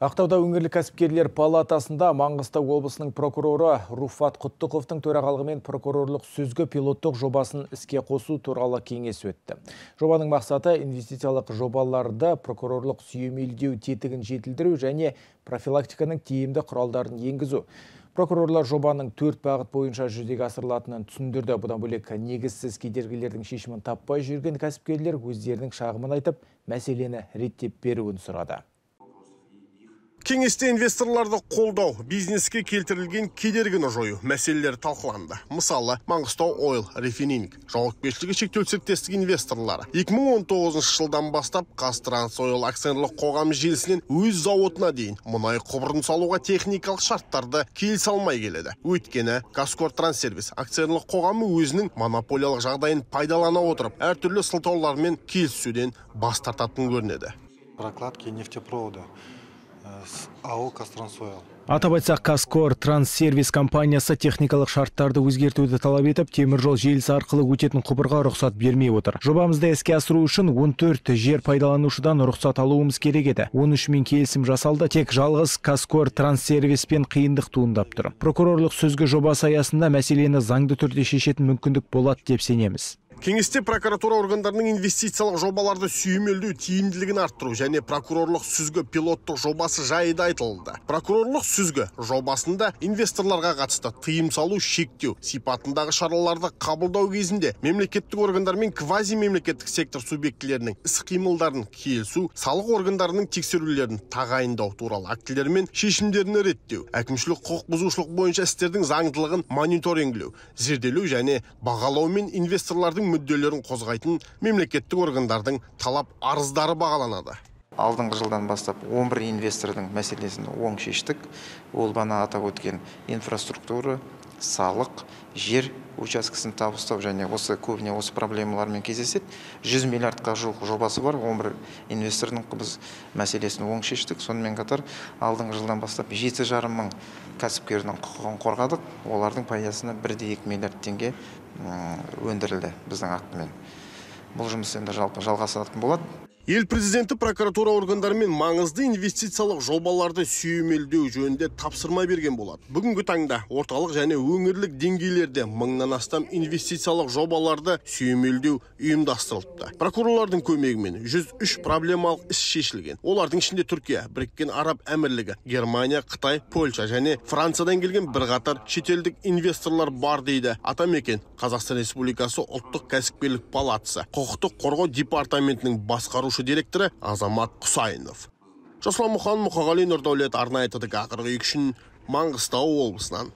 Ақтауда өңірлік кәсіпкерлер палатасында Маңғыстау облысының прокуроры Руфат Құттықовтың төрағалығымен прокурорлық сүзгі пилоттық жобасын іске қосу туралы кеңес өтті. Жобаның мақсаты инвестициялық жобаларды прокурорлық сүйемелдеу тетігін жетілдіру және профилактиканың тиімді құралдарын енгізу. Прокурорлар жобаның төрт бағыт бойынша жүзеге асырылатынын түсіндірді. Бұдан бөлек негізсіз кедергілердің шешімін таппай жүрген кәсіпкерлер өздерінің шағымын айтып, мәселені реттеп беруін сұрады. Кеңесте инвесторларды қолдау, бизнеске келтірілген кедергіні жою мәселелері талқыланды. Мысалы, Маңғыстау Ойл Рефининг жауапкершілігі шектеулі серіктестік инвесторлары 2019 жылдан бастап Қазтрансойл акционерлік қоғамы желісінен өз зауытына дейін мұнай құбырын салуға техникалық шарттарды келісе алмай келеді. Өйткені Казкор Транссервис акционерлік қоғамы өзінің монополиялық жағдайын пайдалана отырып, әртүрлі сылтаулармен келісуден бас тартатын көрінеді. Прокладки нефтепровода АО. Атап айтсақ, Каскор Транссервис компаниясы техникалық шарттарды өзгертуді талап етіп, теміржол желісі арқылы өтетін құбырға рұқсат бермей отыр. Жобамызды іске асыру үшін 14 жер пайдаланушыдан рұқсат алуымыз керек еді. 13 мен келісім жасалды, тек жалғыз Каскор Транссервиспен қиындық туындап тұр. Прокурорлық сөзгі жобасы аясында мәселені заңды түрде шешетін мүмкіндік болады деп сенеміз кеңесте прокуратура органдарының инвестициялық жобаларды сүйемелдеу тиімділігін арттыру және прокурорлық сүзгі пилоттық жобасы жайы да айтылды. Прокурорлық сүзгі жобасында инвесторларға қатысты тыйым салу шектеу сипатындағы шараларды қабылдау кезінде мемлекеттік органдар мен квази мемлекеттік сектор субъектілерінің іс қимылдарын келісу салық органдарының тексерулерін тағайындау туралы актілер мен шешімдерін реттеу әкімшілік құқық бұзушылық бойынша істердің заңдылығын мониторингілеу зерделеу және бағалау мен инвесторлардың мүдделерін қозғайтын мемлекеттік органдардың талап арыздары бағаланады. Алдыңғы жылдан бастап 11 инвестордың мәселесін оң шештік. Ол бана атап өткен инфраструктура салық жер учаскесін табыстау және осы көбіне осы проблемалармен кездеседі. 100 миллиардқа жуық жобасы бар. 11 инвестордың біз мәселесін оң шештік. Сонымен қатар алдыңғы жылдан бастап жеті жарым мың кәсіпкердің құқығын қорғадық. Олардың пайдасына бір де екі миллиард теңге өндірілді біздің актімен бұл жұмыс енді жалпы жалғасатын болады. Ел президенті прокуратура органдарымен маңызды инвестициялық жобаларды сүйемелдеу жөнінде тапсырма берген болады бүгінгі таңда орталық және өңірлік деңгейлерде мыңнан астам инвестициялық жобаларды сүйемелдеу ұйымдастырылыпты. Прокурорлардың көмегімен 103 проблемалық іс шешілген. Олардың ішінде түркия біріккен араб әмірлігі германия қытай польша және франциядан келген бірқатар шетелдік инвесторлар бар дейді атамекен қазақстан республикасы ұлттық кәсіпкерлік палатасы. Құқықтық қорғау департаментінің басқарушы директоры азамат құсайынов жасұлан мұқан мұқағали нұрдәулет арнайы тдк қырық екі үшін маңғыстау облысынан